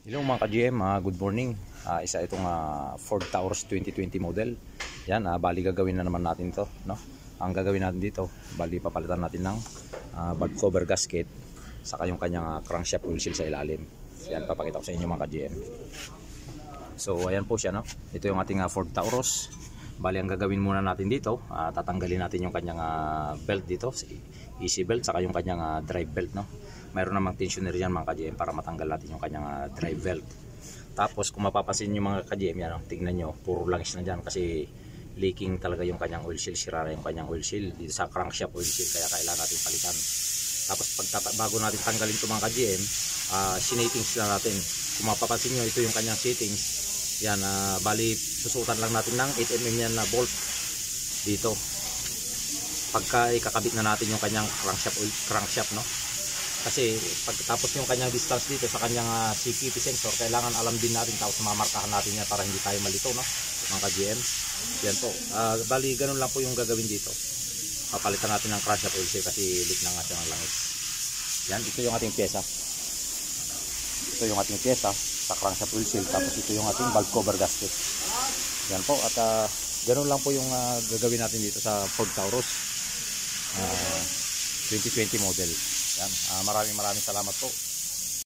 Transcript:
Hello mga ka-GM, ah, good morning. Ah, isa itong ah, Ford Taurus 2020 model. Yan, ah, bali gagawin na naman natin to, no? Ang gagawin natin dito, bali papalitan natin ng ah, bag cover gasket saka yung kanyang ah, crankshaft oil seal sa ilalim. Yan, papakita ko sa inyo mga ka-GM. So, ayan po siya, no? Ito yung ating ah, Ford Taurus. Bali, ang gagawin muna natin dito, ah, tatanggalin natin yung kanyang ah, belt dito, easy belt, saka yung kanyang ah, drive belt, no? Mayroon namang tensioner yan mga ka-GM para matanggal natin yung kanyang ah, drive belt. Tapos, kung mapapansin nyo mga ka-GM, yan, oh, tignan nyo, puro langis na dyan kasi leaking talaga yung kanyang oil seal, sira na yung kanyang oil seal dito sa crankshaft oil seal, kaya kailangan natin palitan. Tapos, pag bago natin tanggalin ito mga ka-GM, ah, sinatings lang natin. Kung mapapansin nyo, ito yung kanyang settings, yan, ah, bali, susutan lang natin ng 8mm yan na bolt dito. Pagka ikakabit na natin yung kanyang crankshaft, oil, crankshaft no? Kasi pagkatapos yung kanyang distance dito sa kanyang ah, CKP sensor, kailangan alam din natin tapos mamarkahan natin yan para hindi tayo malito, no? Mga ka-GM. Yan po. Ah, bali, ganun lang po yung gagawin dito. Papalitan natin ng crankshaft oil kasi leak na nga siya ng langis. Yan, ito yung ating pyesa. Ito yung ating pyesa sa crankshaft oil seal. Tapos ito yung ating valve cover gasket. Yan po. At ah, ganun lang po yung ah, gagawin natin dito sa Ford Taurus. Ah, 2020 model. Yan. Ah, maraming maraming salamat po.